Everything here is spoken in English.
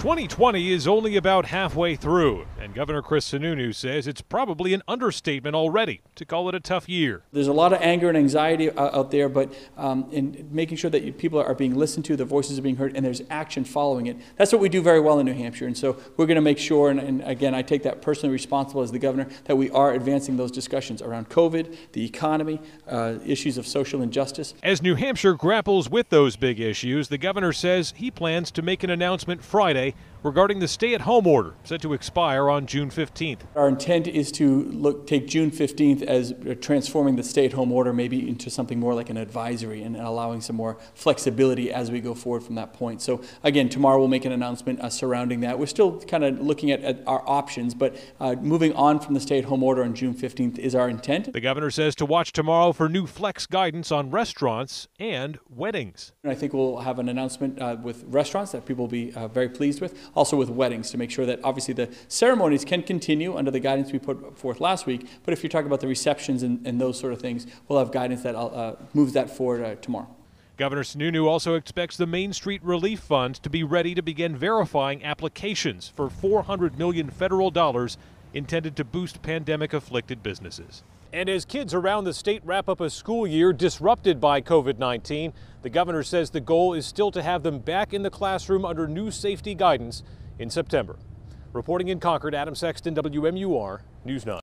2020 is only about halfway through, and Governor Chris Sununu says it's probably an understatement already to call it a tough year. There's a lot of anger and anxiety uh, out there, but um, in making sure that people are being listened to, their voices are being heard, and there's action following it. That's what we do very well in New Hampshire, and so we're going to make sure, and, and again, I take that personally responsible as the governor, that we are advancing those discussions around COVID, the economy, uh, issues of social injustice. As New Hampshire grapples with those big issues, the governor says he plans to make an announcement Friday regarding the stay-at-home order set to expire on June 15th. Our intent is to look take June 15th as transforming the stay-at-home order maybe into something more like an advisory and allowing some more flexibility as we go forward from that point. So again, tomorrow we'll make an announcement uh, surrounding that. We're still kind of looking at, at, our options, but uh, moving on from the stay-at-home order on June 15th is our intent. The governor says to watch tomorrow for new flex guidance on restaurants and weddings. I think we'll have an announcement uh, with restaurants that people will be uh, very pleased with also with weddings to make sure that obviously the ceremonies can continue under the guidance we put forth last week. But if you're talking about the receptions and, and those sort of things, we'll have guidance that uh, moves that forward uh, tomorrow. Governor Sununu also expects the Main Street Relief Fund to be ready to begin verifying applications for 400 million federal dollars intended to boost pandemic afflicted businesses. And as kids around the state wrap up a school year disrupted by COVID 19, the governor says the goal is still to have them back in the classroom under new safety guidance in September. Reporting in Concord, Adam Sexton, WMUR News 9.